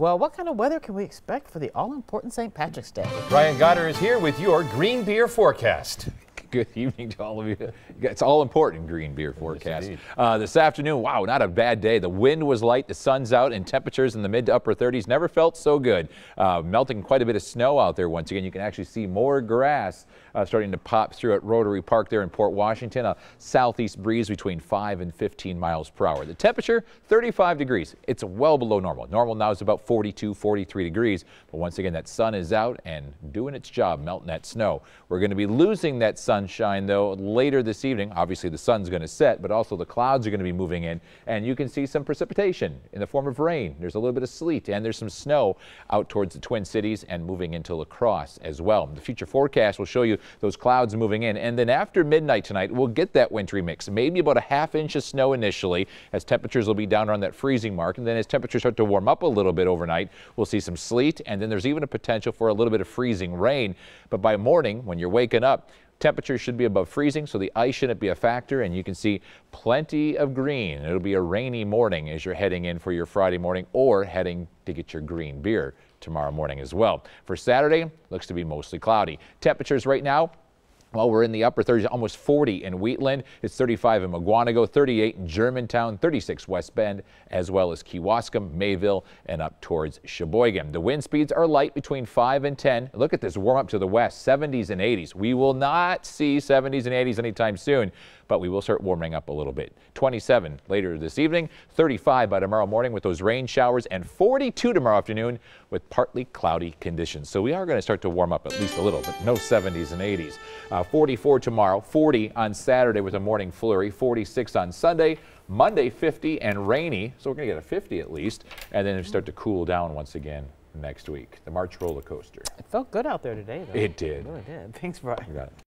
Well, what kind of weather can we expect for the all-important St. Patrick's Day? Brian Gotter is here with your green beer forecast. Good evening to all of you. It's all important green beer forecast. uh, this afternoon, wow, not a bad day. The wind was light, the sun's out, and temperatures in the mid to upper 30s never felt so good. Uh, melting quite a bit of snow out there once again. You can actually see more grass uh, starting to pop through at Rotary Park there in Port Washington. A southeast breeze between 5 and 15 miles per hour. The temperature, 35 degrees. It's well below normal. Normal now is about 42, 43 degrees. But once again, that sun is out and doing its job, melting that snow. We're going to be losing that sunshine, though, later this evening. Obviously, the sun's going to set, but also the clouds are going to be moving in. And you can see some precipitation in the form of rain. There's a little bit of sleet and there's some snow out towards the Twin Cities and moving into La Crosse as well. The future forecast will show you those clouds moving in. And then after midnight tonight, we'll get that wintry mix, maybe about a half inch of snow initially as temperatures will be down around that freezing mark. And then as temperatures start to warm up a little bit overnight, we'll see some sleet. And then there's even a potential for a little bit of freezing rain. But by morning, when you're waking up, Temperatures should be above freezing, so the ice shouldn't be a factor, and you can see plenty of green. It'll be a rainy morning as you're heading in for your Friday morning or heading to get your green beer tomorrow morning as well. For Saturday, looks to be mostly cloudy. Temperatures right now, well, we're in the upper 30s, almost 40 in Wheatland. It's 35 in Mukwonago, 38 in Germantown, 36 West Bend, as well as Kewaskum, Mayville, and up towards Sheboygan. The wind speeds are light between 5 and 10. Look at this warm up to the west, 70s and 80s. We will not see 70s and 80s anytime soon, but we will start warming up a little bit. 27 later this evening, 35 by tomorrow morning with those rain showers, and 42 tomorrow afternoon with partly cloudy conditions. So we are going to start to warm up at least a little, but no 70s and 80s. Uh, uh, 44 tomorrow, 40 on Saturday with a morning flurry, 46 on Sunday, Monday 50 and rainy, so we're going to get a 50 at least, and then start to cool down once again next week. The March roller coaster. It felt good out there today, though. It did. It really did. Thanks, Brian.